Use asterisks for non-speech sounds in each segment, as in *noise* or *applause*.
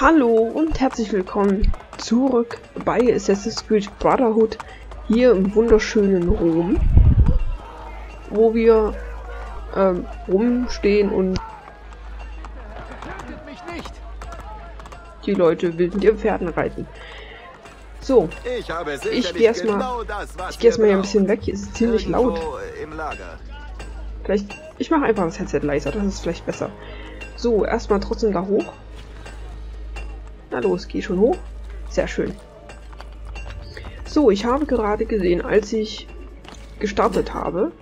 Hallo und herzlich willkommen zurück bei Assassin's Creed Brotherhood hier im wunderschönen Rom, wo wir ähm, rumstehen und die Leute wild mit ihren Pferden reiten. So, ich, ich gehe erstmal genau ich gehe erstmal hier ein bisschen weg, hier ist es ziemlich laut. Vielleicht, ich mache einfach das Headset leiser, das ist vielleicht besser. So, erstmal trotzdem da hoch. Na los, geh schon hoch. Sehr schön. So, ich habe gerade gesehen, als ich gestartet habe,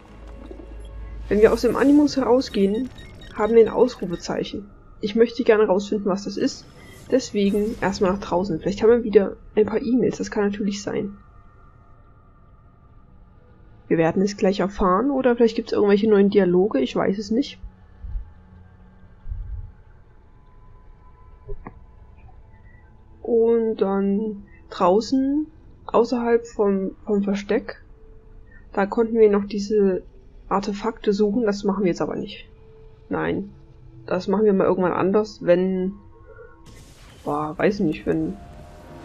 wenn wir aus dem Animus herausgehen, haben wir ein Ausrufezeichen. Ich möchte gerne herausfinden, was das ist. Deswegen erstmal nach draußen. Vielleicht haben wir wieder ein paar E-Mails. Das kann natürlich sein. Wir werden es gleich erfahren oder vielleicht gibt es irgendwelche neuen Dialoge. Ich weiß es nicht. Und dann draußen, außerhalb vom, vom Versteck, da konnten wir noch diese Artefakte suchen. Das machen wir jetzt aber nicht. Nein. Das machen wir mal irgendwann anders, wenn... Boah, weiß nicht, wenn...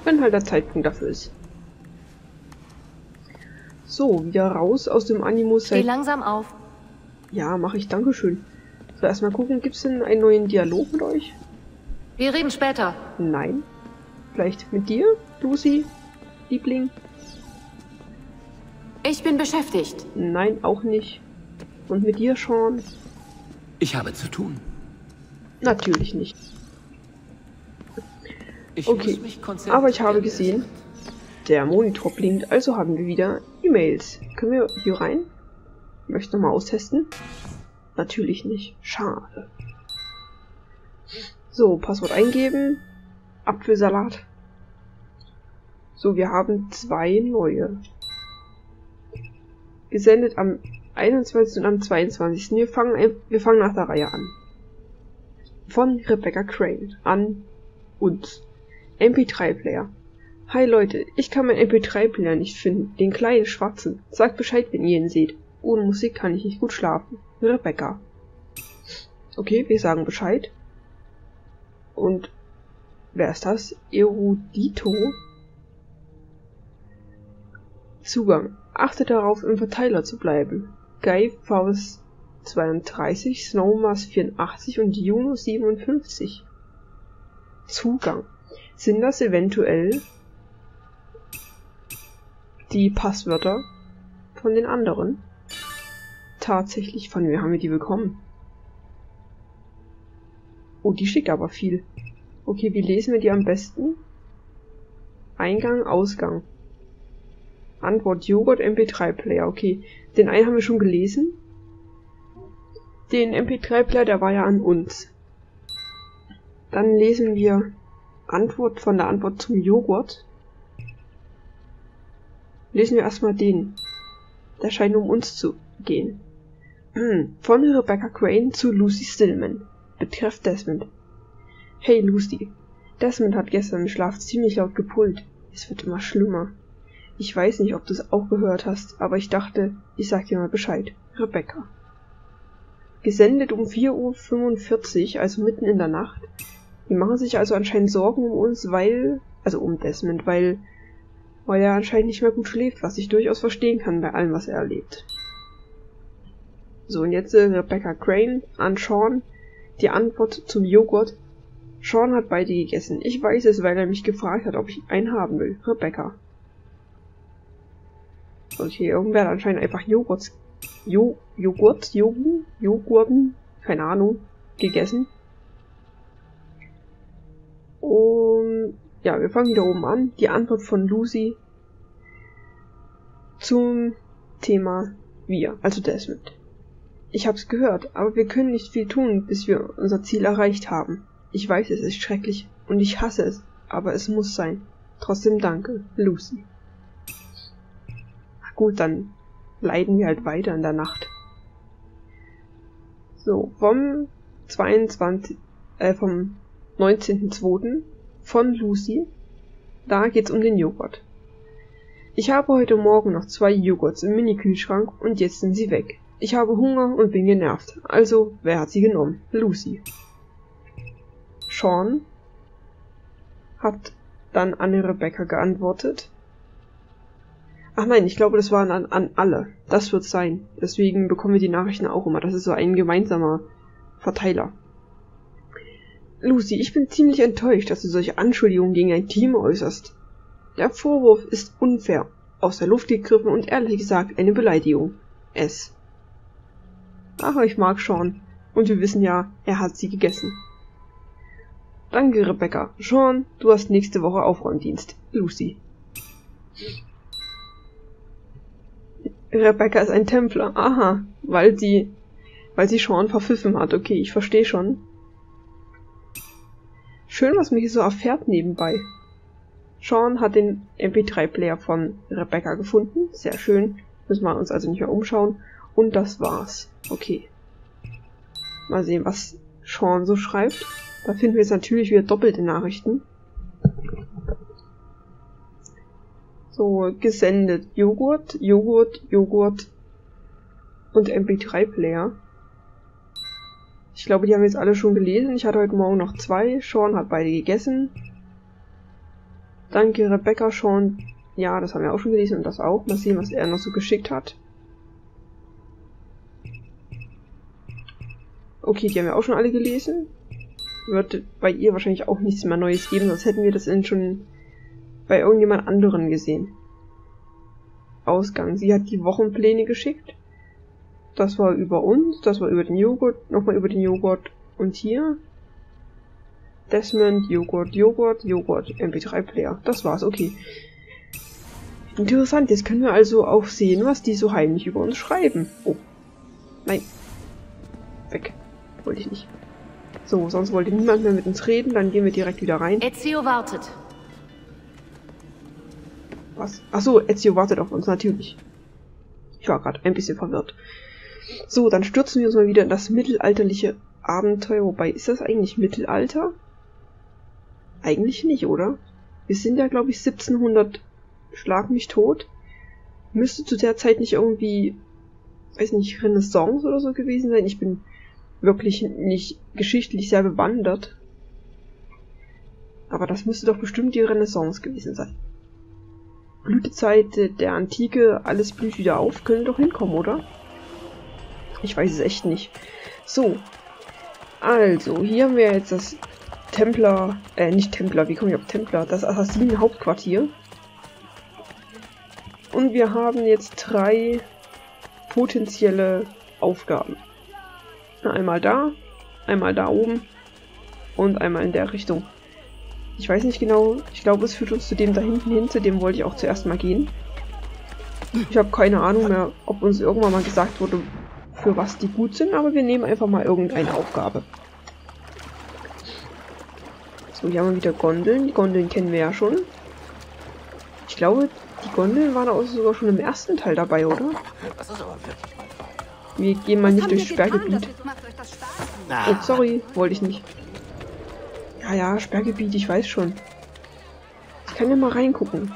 Wenn halt der Zeitpunkt dafür ist. So, wieder raus aus dem Animus. Steh langsam auf. Ja, mache ich. Dankeschön. So, erstmal gucken, gibt's denn einen neuen Dialog mit euch? Wir reden später. Nein. Vielleicht mit dir, Lucy, Liebling? Ich bin beschäftigt. Nein, auch nicht. Und mit dir, Sean? Ich habe zu tun. Natürlich nicht. Ich okay, aber ich habe gesehen, der Monitor blinkt, also haben wir wieder E-Mails. Können wir hier rein? Ich möchte nochmal austesten. Natürlich nicht. Schade. So, Passwort eingeben. Apfelsalat. So, wir haben zwei neue. Gesendet am 21. und am 22. Wir fangen, wir fangen nach der Reihe an. Von Rebecca Crane an uns. MP3-Player. Hi Leute, ich kann meinen MP3-Player nicht finden, den kleinen schwarzen. Sagt Bescheid, wenn ihr ihn seht. Ohne Musik kann ich nicht gut schlafen. Rebecca. Okay, wir sagen Bescheid. Und Wer ist das? Erudito? Zugang. Achte darauf, im Verteiler zu bleiben. Guy Faust 32, Snowmass 84 und Juno 57. Zugang. Sind das eventuell die Passwörter von den anderen? Tatsächlich, von wem haben wir die bekommen? Oh, die schickt aber viel. Okay, wie lesen wir die am besten? Eingang, Ausgang. Antwort Joghurt MP3 Player. Okay, den einen haben wir schon gelesen. Den MP3 Player, der war ja an uns. Dann lesen wir Antwort von der Antwort zum Joghurt. Lesen wir erstmal den. Der scheint um uns zu gehen. *clears throat* Von Rebecca Crane zu Lucy Stillman. Betreff Desmond. Hey Lucy, Desmond hat gestern im Schlaf ziemlich laut gepult. Es wird immer schlimmer. Ich weiß nicht, ob du es auch gehört hast, aber ich dachte, ich sag dir mal Bescheid. Rebecca. Gesendet um 4.45 Uhr, also mitten in der Nacht. Die machen sich also anscheinend Sorgen um uns, weil, also um Desmond, weil, weil er anscheinend nicht mehr gut schläft, was ich durchaus verstehen kann bei allem, was er erlebt. So, und jetzt äh, Rebecca Crane an Sean. Die Antwort zum Joghurt Sean hat beide gegessen. Ich weiß es, weil er mich gefragt hat, ob ich einen haben will. Rebecca. Okay, irgendwer hat anscheinend einfach Joghurt, jo Joghurt, Joghurt, Joghurten, keine Ahnung, gegessen. Und ja, wir fangen wieder oben an. Die Antwort von Lucy zum Thema wir, also Desmond. Ich hab's gehört, aber wir können nicht viel tun, bis wir unser Ziel erreicht haben. Ich weiß, es ist schrecklich und ich hasse es, aber es muss sein. Trotzdem danke, Lucy. Gut, dann leiden wir halt weiter in der Nacht. So, vom 22, äh, vom 19.02. von Lucy. Da geht's um den Joghurt. Ich habe heute Morgen noch zwei Joghurts im Mini-Kühlschrank und jetzt sind sie weg. Ich habe Hunger und bin genervt. Also, wer hat sie genommen? Lucy. Sean. hat dann Anne Rebecca geantwortet. Ach nein, ich glaube, das waren an, an alle. Das wird sein. Deswegen bekommen wir die Nachrichten auch immer. Das ist so ein gemeinsamer Verteiler. Lucy, ich bin ziemlich enttäuscht, dass du solche Anschuldigungen gegen ein Team äußerst. Der Vorwurf ist unfair, aus der Luft gegriffen und ehrlich gesagt eine Beleidigung. S. Ach, ich mag Sean. Und wir wissen ja, er hat sie gegessen. Danke, Rebecca. Sean, du hast nächste Woche Aufräumdienst. Lucy. Rebecca ist ein Templer. Aha, weil sie, weil sie Sean verpfiffen hat. Okay, ich verstehe schon. Schön, was hier so erfährt nebenbei. Sean hat den MP3-Player von Rebecca gefunden. Sehr schön. Müssen wir uns also nicht mehr umschauen. Und das war's. Okay. Mal sehen, was Sean so schreibt. Da finden wir jetzt natürlich wieder doppelte Nachrichten. So, gesendet. Joghurt, Joghurt, Joghurt und MP3-Player. Ich glaube, die haben jetzt alle schon gelesen. Ich hatte heute Morgen noch zwei. Sean hat beide gegessen. Danke, Rebecca, Sean. Ja, das haben wir auch schon gelesen und das auch. Mal sehen, was er noch so geschickt hat. Okay, die haben wir auch schon alle gelesen. Wird bei ihr wahrscheinlich auch nichts mehr Neues geben, sonst hätten wir das denn schon bei irgendjemand anderen gesehen. Ausgang. Sie hat die Wochenpläne geschickt. Das war über uns, das war über den Joghurt, nochmal über den Joghurt. Und hier Desmond, Joghurt, Joghurt, Joghurt, MP3-Player. Das war's, okay. Interessant, jetzt können wir also auch sehen, was die so heimlich über uns schreiben. Oh. Nein. Weg. Wollte ich nicht. So, sonst wollte niemand mehr mit uns reden, dann gehen wir direkt wieder rein. Ezio wartet. Was? Achso, Ezio wartet auf uns, natürlich. Ich war gerade ein bisschen verwirrt. So, dann stürzen wir uns mal wieder in das mittelalterliche Abenteuer. Wobei, ist das eigentlich Mittelalter? Eigentlich nicht, oder? Wir sind ja, glaube ich, 1700 Schlag mich tot. Müsste zu der Zeit nicht irgendwie, weiß nicht, Renaissance oder so gewesen sein. Ich bin wirklich nicht geschichtlich sehr bewandert. Aber das müsste doch bestimmt die Renaissance gewesen sein. Blütezeit der Antike, alles blüht wieder auf, können doch hinkommen, oder? Ich weiß es echt nicht. So. Also, hier haben wir jetzt das Templer, äh, nicht Templer, wie komme ich auf Templer? Das Assassinen-Hauptquartier. Und wir haben jetzt drei potenzielle Aufgaben. Einmal da, einmal da oben und einmal in der Richtung. Ich weiß nicht genau, ich glaube, es führt uns zu dem da hinten hin, zu dem wollte ich auch zuerst mal gehen. Ich habe keine Ahnung mehr, ob uns irgendwann mal gesagt wurde, für was die gut sind, aber wir nehmen einfach mal irgendeine Aufgabe. So, hier haben wir wieder Gondeln. Die Gondeln kennen wir ja schon. Ich glaube, die Gondeln waren auch sogar schon im ersten Teil dabei, oder? Wir gehen mal nicht durchs Sperrgebiet. Oh, sorry, wollte ich nicht. Ja, ja, Sperrgebiet, ich weiß schon. Ich kann ja mal reingucken.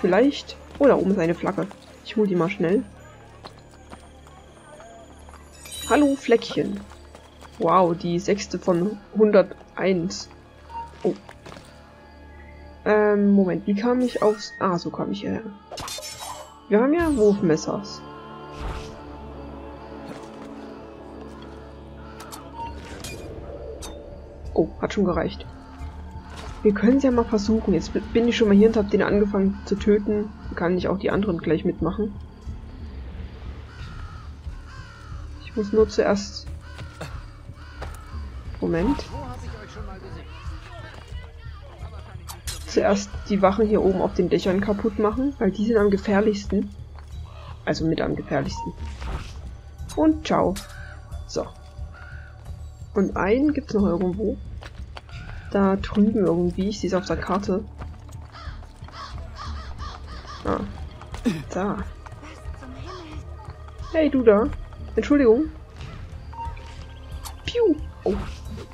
Vielleicht... Oh, da oben ist eine Flagge. Ich hole die mal schnell. Hallo, Fleckchen. Wow, die sechste von 101. Oh. Ähm, Moment, wie kam ich aufs... Ah, so kam ich hierher. Wir haben ja Wurfmessers. Oh, hat schon gereicht. Wir können es ja mal versuchen. Jetzt bin ich schon mal hier und habe den angefangen zu töten. Kann ich auch die anderen gleich mitmachen. Ich muss nur zuerst... Moment. Zuerst die Wachen hier oben auf den Dächern kaputt machen, weil die sind am gefährlichsten. Also mit am gefährlichsten. Und ciao. So. Und einen gibt's noch irgendwo. Da drüben irgendwie. Ich sehe es auf der Karte. Ah. Da. Hey, du da. Entschuldigung. Piu. Oh.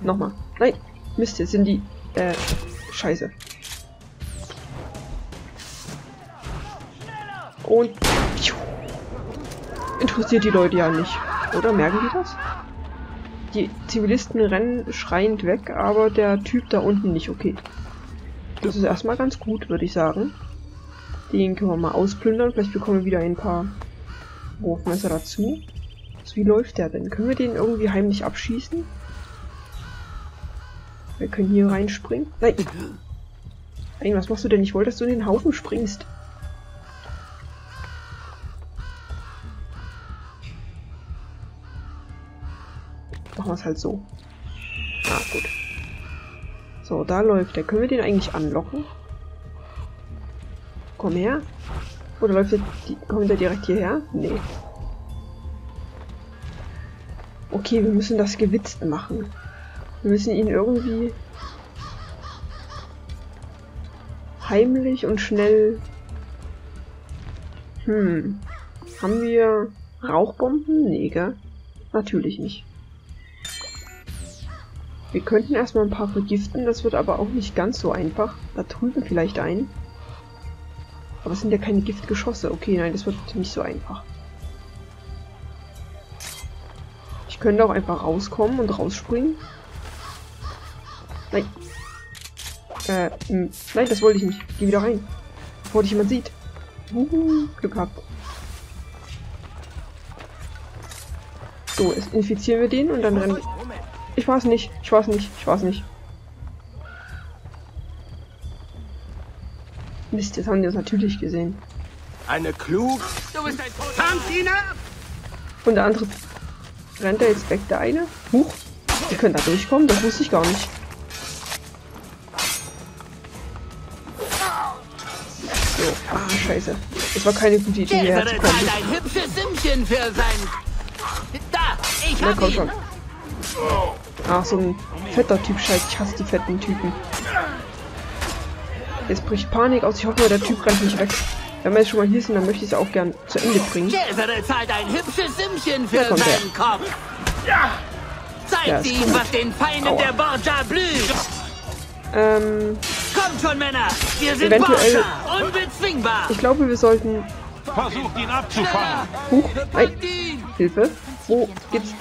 Nochmal. Nein. Mist, jetzt sind die... Äh, scheiße. Und... Piu. Interessiert die Leute ja nicht. Oder merken die das? Die Zivilisten rennen schreiend weg, aber der Typ da unten nicht okay. Das ist erstmal ganz gut, würde ich sagen. Den können wir mal ausplündern. Vielleicht bekommen wir wieder ein paar Wurfmesser dazu. Also wie läuft der denn? Können wir den irgendwie heimlich abschießen? Wir können hier reinspringen. Nein! Nein, was machst du denn? Ich wollte, dass du in den Haufen springst. Wir es halt so. Ah, gut. So, da läuft der. Können wir den eigentlich anlocken? Komm her. Oder läuft der, die, kommt der direkt hierher? Nee. Okay, wir müssen das gewitzt machen. Wir müssen ihn irgendwie heimlich und schnell... Hm. Haben wir Rauchbomben? Nee, gell? Natürlich nicht. Wir könnten erstmal ein paar vergiften, das wird aber auch nicht ganz so einfach. Da drüben vielleicht ein. Aber es sind ja keine Giftgeschosse. Okay, nein, das wird nicht so einfach. Ich könnte auch einfach rauskommen und rausspringen. Nein. Äh, mh, hm, nein, das wollte ich nicht. Geh wieder rein. Bevor dich jemand sieht. Uhu, Glück gehabt. So, jetzt infizieren wir den und dann rennen... Ich weiß nicht, ich weiß nicht, ich weiß nicht. Mist, jetzt haben die uns natürlich gesehen. Eine klug. Du bist ein Tantina! Und der andere rennt da jetzt weg, der eine. Huch, die können da durchkommen, das wusste ich gar nicht. So, ah, scheiße. Das war keine gute Idee, hierher zu kommen. ein hübsches Sümmchen für sein... Da, ich Na, komm schon. Ach, so ein fetter Typ scheiße. Ich hasse die fetten Typen. Jetzt bricht Panik aus. Ich hoffe, der Typ rennt nicht weg. Wenn wir jetzt schon mal hier sind, dann möchte ich es auch gern zu Ende bringen. Cesare zahlt ein hübsches Sümmchen für seinen der. Kopf. Ja. Zeigt ihm, was den Feinden Aua. der Borgia blüht. Ähm. Kommt schon, Männer. Wir sind eventuell, Borgia. Unbezwingbar. Ich glaube, wir sollten... Versucht ihn abzufangen. Huch, nein. Hilfe. Wo gibt's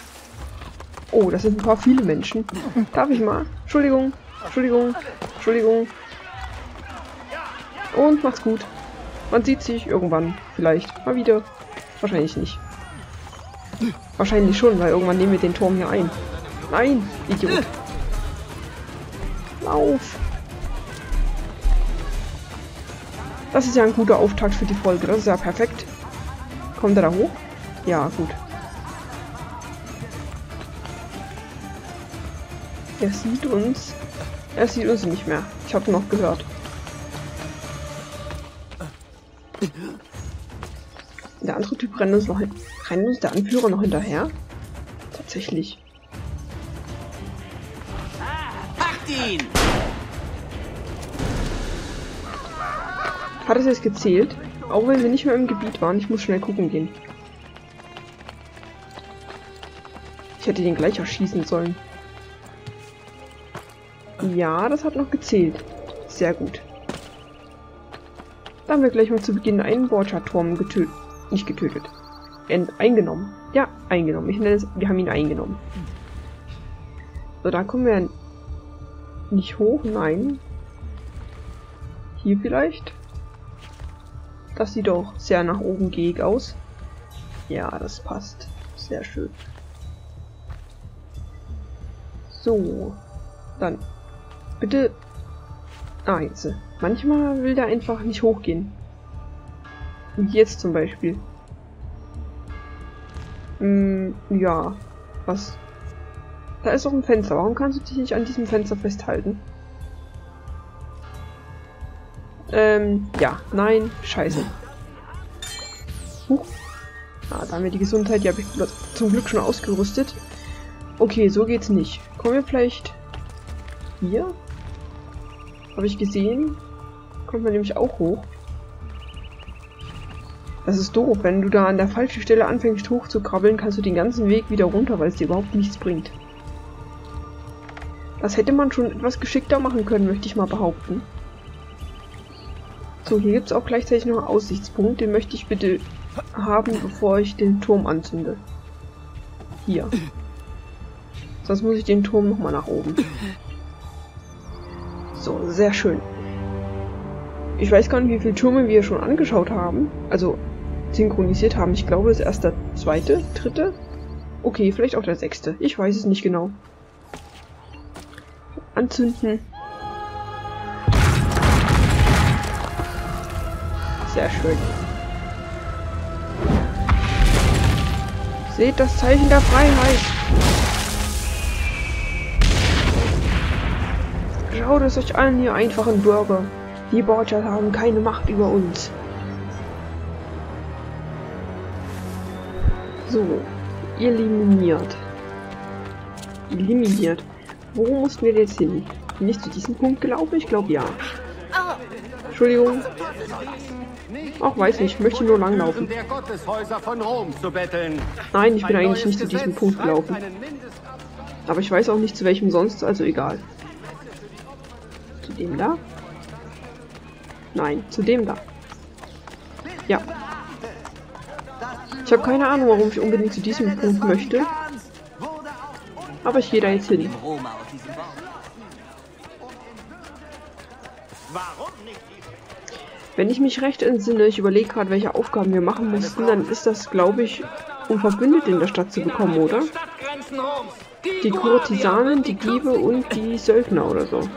Oh, das sind ein paar viele Menschen. Darf ich mal? Entschuldigung, Entschuldigung, Entschuldigung. Und macht's gut. Man sieht sich irgendwann. Vielleicht. Mal wieder. Wahrscheinlich nicht. Wahrscheinlich schon, weil irgendwann nehmen wir den Turm hier ein. Nein, Idiot. Lauf. Das ist ja ein guter Auftakt für die Folge. Das ist ja perfekt. Kommt er da hoch? Ja, gut. Er sieht uns. Er sieht uns nicht mehr. Ich habe noch gehört. Der andere Typ rennt uns noch hin rennt uns der Anführer noch hinterher? Tatsächlich. Packt ihn! Hat es jetzt gezählt? Auch wenn wir nicht mehr im Gebiet waren. Ich muss schnell gucken gehen. Ich hätte den gleich erschießen sollen. Ja, das hat noch gezählt. Sehr gut. Dann haben wir gleich mal zu Beginn einen Borgia-Turm getötet. Nicht getötet. Ent eingenommen. Ja, eingenommen. Ich nenne es, wir haben ihn eingenommen. So, dann kommen wir nicht hoch. Nein. Hier vielleicht. Das sieht doch sehr nach oben gehig aus. Ja, das passt. Sehr schön. So. Dann Bitte. Ah, jetzt. Manchmal will der einfach nicht hochgehen. Wie jetzt zum Beispiel. Hm, ja. Was? Da ist doch ein Fenster. Warum kannst du dich nicht an diesem Fenster festhalten? Ähm, ja. Nein. Scheiße. Huch. Ah, da haben wir die Gesundheit. Die habe ich zum Glück schon ausgerüstet. Okay, so geht's nicht. Kommen wir vielleicht hier? Habe ich gesehen. Kommt man nämlich auch hoch. Das ist doof. Wenn du da an der falschen Stelle anfängst hoch zu krabbeln, kannst du den ganzen Weg wieder runter, weil es dir überhaupt nichts bringt. Das hätte man schon etwas geschickter machen können, möchte ich mal behaupten. So, hier gibt es auch gleichzeitig noch einen Aussichtspunkt. Den möchte ich bitte haben, bevor ich den Turm anzünde. Hier. Sonst muss ich den Turm nochmal nach oben. So, sehr schön. Ich weiß gar nicht, wie viele Türme wir schon angeschaut haben. Also synchronisiert haben. Ich glaube, das ist erst der zweite, dritte. Okay, vielleicht auch der sechste. Ich weiß es nicht genau. Anzünden. Sehr schön. Seht das Zeichen der Freiheit. Schaut es euch an, ihr einfachen Bürger. Die Borgias haben keine Macht über uns. So, eliminiert. Eliminiert. Wo mussten wir jetzt hin? Bin ich zu diesem Punkt gelaufen? Ich glaube ja. Entschuldigung. Ach, weiß nicht. Ich möchte nur langlaufen. Nein, ich bin eigentlich nicht zu diesem Punkt gelaufen. Aber ich weiß auch nicht zu welchem sonst, also egal. Dem da? Nein, zu dem da. Ja. Ich habe keine Ahnung, warum ich unbedingt zu diesem Punkt möchte. Aber ich gehe da jetzt hin. Wenn ich mich recht entsinne, ich überlege gerade, welche Aufgaben wir machen mussten, dann ist das, glaube ich, um Verbündete in der Stadt zu bekommen, oder? Die Kurtisanen, die Diebe und die Söldner oder so.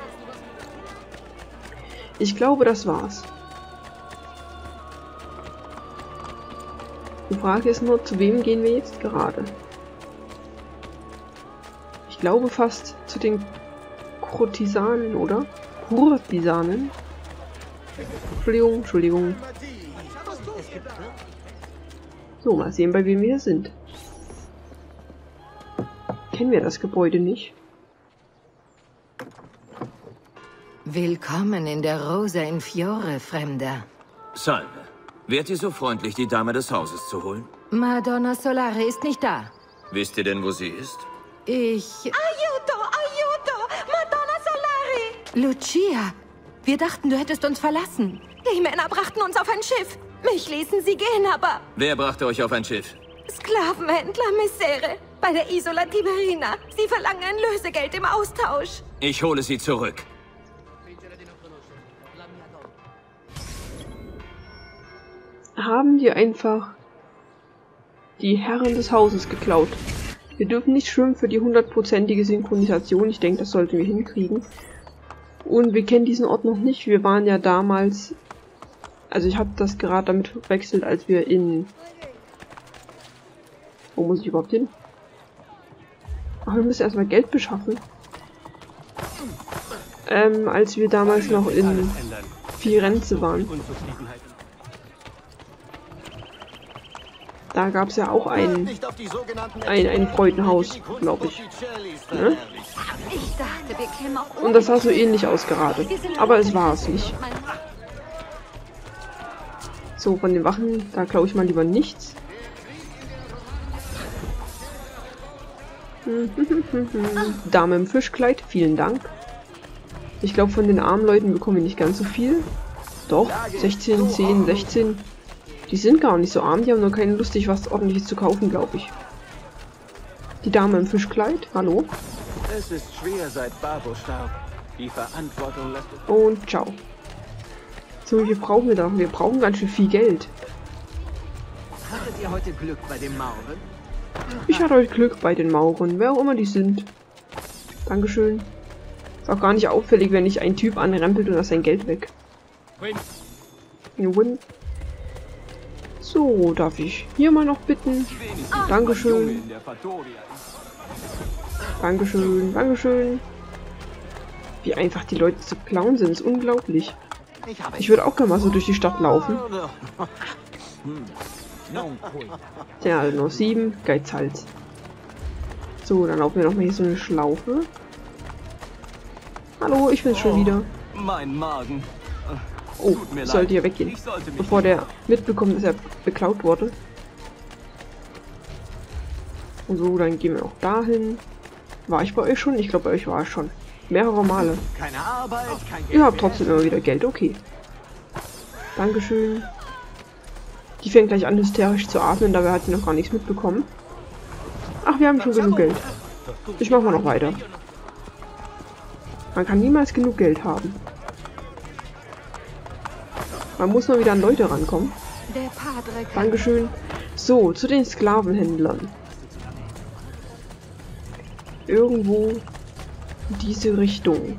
Ich glaube, das war's. Die Frage ist nur, zu wem gehen wir jetzt gerade? Ich glaube fast zu den Kurtisanen, oder? Kurtisanen? Entschuldigung, Entschuldigung. So, mal sehen, bei wem wir sind. Kennen wir das Gebäude nicht? Willkommen in der Rosa in Fiore, Fremder. Salve. Wärt ihr so freundlich, die Dame des Hauses zu holen? Madonna Solare ist nicht da. Wisst ihr denn, wo sie ist? Ich... Aiuto, aiuto! Madonna Solari! Lucia, wir dachten, du hättest uns verlassen. Die Männer brachten uns auf ein Schiff. Mich ließen sie gehen, aber... Wer brachte euch auf ein Schiff? Sklavenhändler Missere. Bei der Isola Tiberina. Sie verlangen ein Lösegeld im Austausch. Ich hole sie zurück. Haben die einfach die Herren des Hauses geklaut. Wir dürfen nicht schwimmen für die hundertprozentige Synchronisation. Ich denke, das sollten wir hinkriegen. Und wir kennen diesen Ort noch nicht. Wir waren ja damals... Also ich habe das gerade damit verwechselt, als wir in... Wo muss ich überhaupt hin? Ach, wir müssen erstmal Geld beschaffen. Ähm, als wir damals noch in Firenze waren. Da gab es ja auch ein, ein, ein Freudenhaus, glaube ich. Ne? Und das sah so ähnlich aus gerade. Aber es war es nicht. So, von den Wachen, da glaube ich mal lieber nichts. *laughs* Dame im Fischkleid, vielen Dank. Ich glaube, von den armen Leuten bekommen wir nicht ganz so viel. Doch, 16, 10, 16. Die sind gar nicht so arm, die haben nur keine Lust, sich was ordentliches zu kaufen, glaube ich. Die Dame im Fischkleid, hallo? Es ist schwer, seit Babo starb. Die Verantwortung lässt Und ciao. So, hier brauchen wir da. Wir brauchen ganz schön viel Geld. Hattet ihr heute Glück bei dem Mauren? Ich hatte heute Glück bei den Mauren, wer auch immer die sind. Dankeschön. Ist auch gar nicht auffällig, wenn ich einen Typ anrempelt und das sein Geld weg. Win. So, darf ich hier mal noch bitten? Dankeschön. Dankeschön, Dankeschön. Wie einfach die Leute zu klauen sind, ist unglaublich. Ich würde auch gerne mal so durch die Stadt laufen. Ja, also noch sieben, Geizhals. So, dann laufen wir noch mal hier so eine Schlaufe. Hallo, ich bin's schon wieder. Mein Magen. Oh, sollte hier weggehen, bevor der mitbekommt, dass er beklaut wurde. Und so, dann gehen wir auch dahin. War ich bei euch schon? Ich glaube, bei euch war ich schon. Mehrere Male. Keine Arbeit, kein Geld. Ihr habt trotzdem immer wieder Geld, okay. Dankeschön. Die fängt gleich an, hysterisch zu atmen, dabei hat sie noch gar nichts mitbekommen. Ach, wir haben schon genug Geld. Ich mache mal noch weiter. Man kann niemals genug Geld haben. Man muss mal wieder an Leute rankommen. Dankeschön. So, zu den Sklavenhändlern. Irgendwo in diese Richtung.